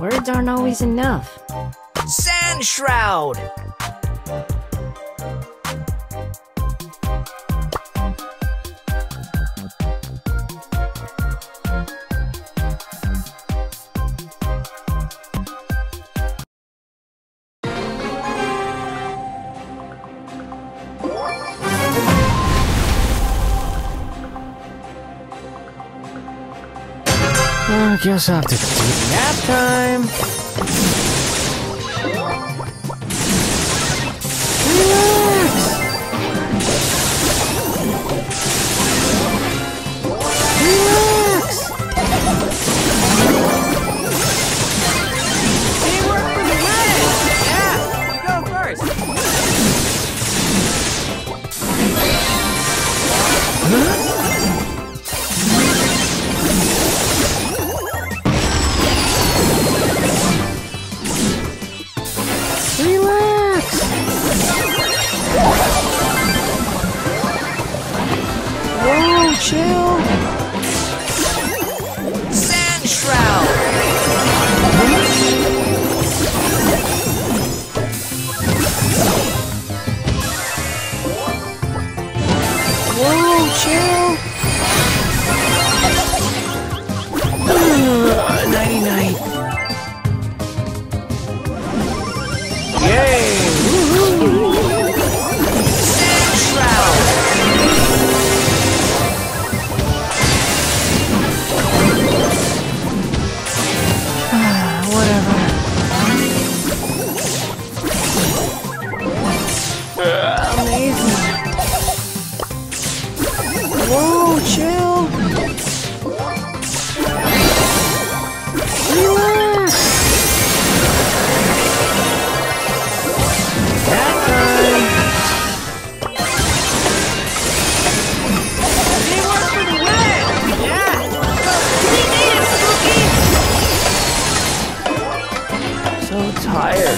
Words aren't always enough. Sand Shroud! I guess I have to nap time.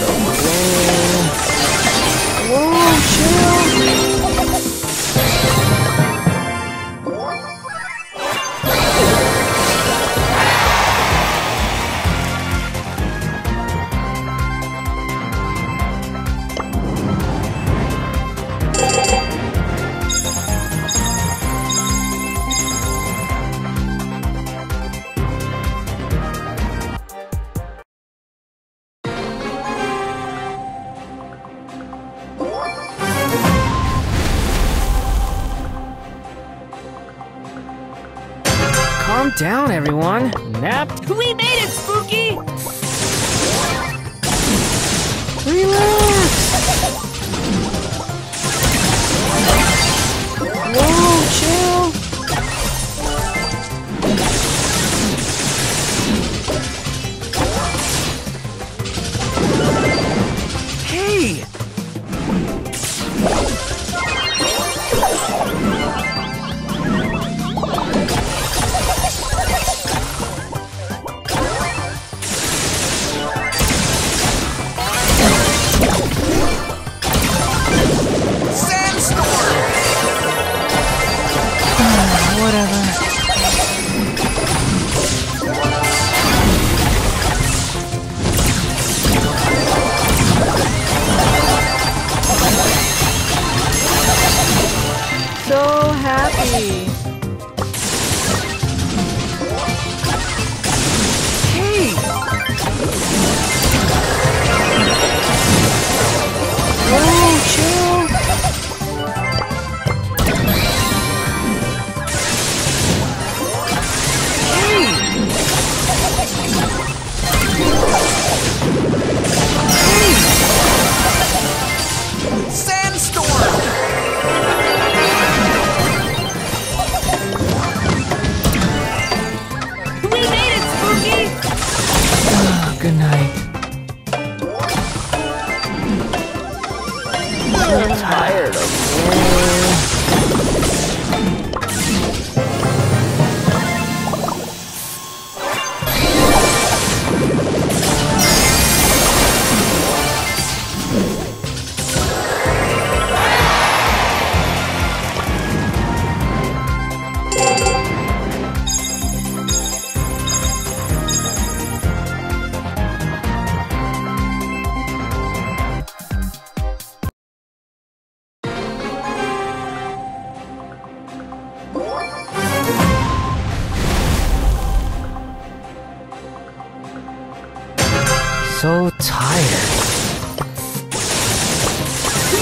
the Calm down, everyone. Nap. We made it, Spooky! Relax! Whoa, chill! So happy. So tired.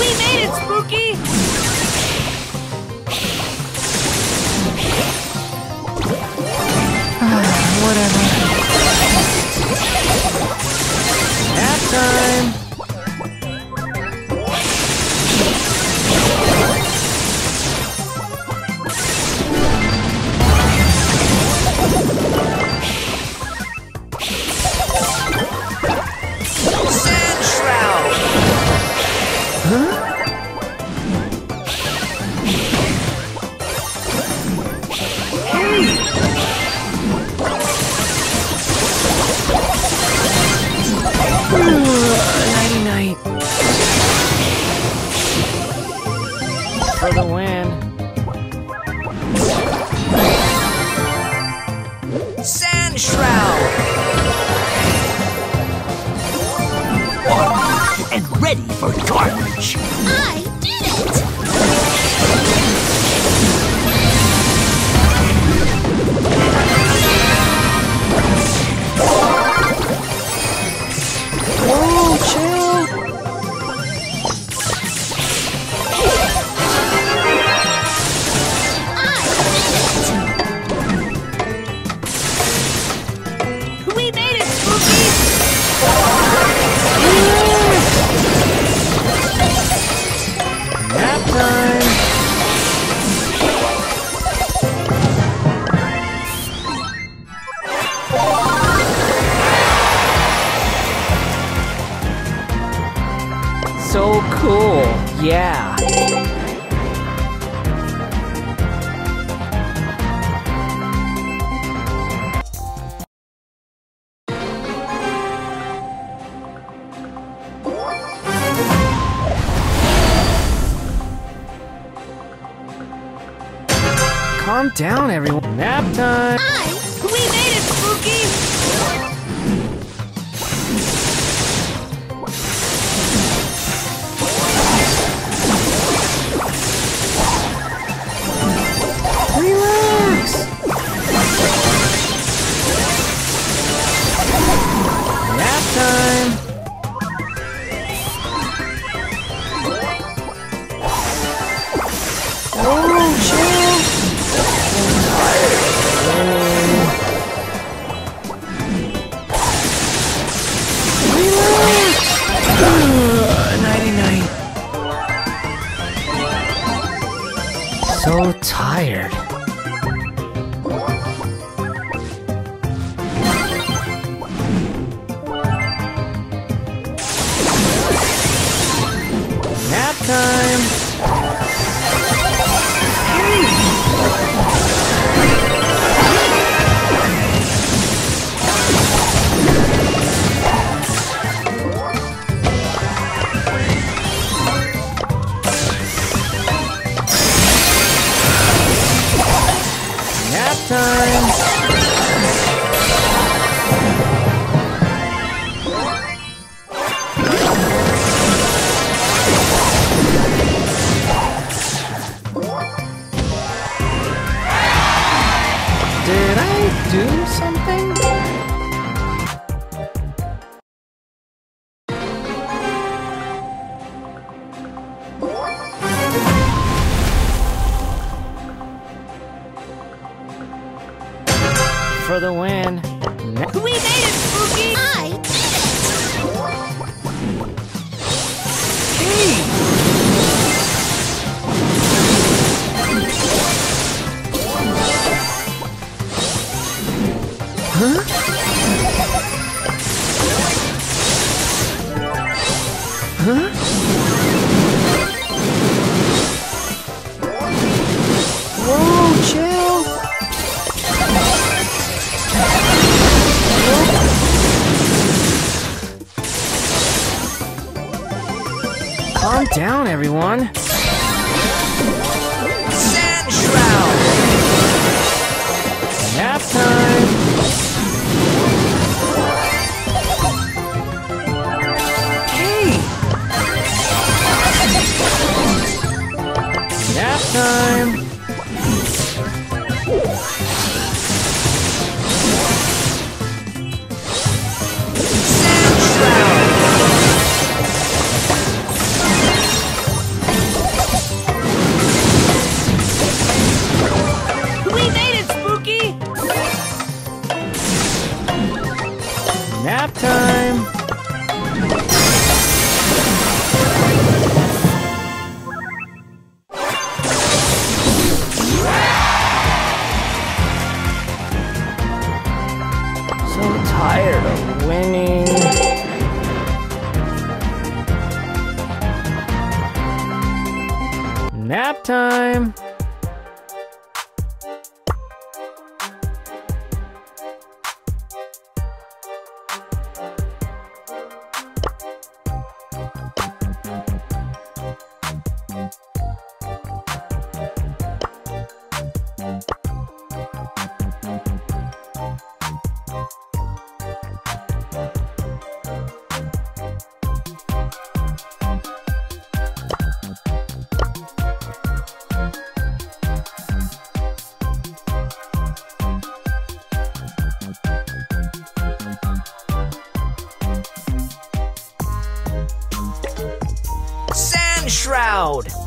We made it, Spooky! Ah, whatever. Nap time. Ready for garbage! I cool. Yeah. Calm down, everyone. Nap time. I We made it, Spooky! So tired. For the win. We made it, Spooky! I did it! Whoa, down, everyone. Sand Shroud! Nap time. Tired of winning. Nap time. Shroud.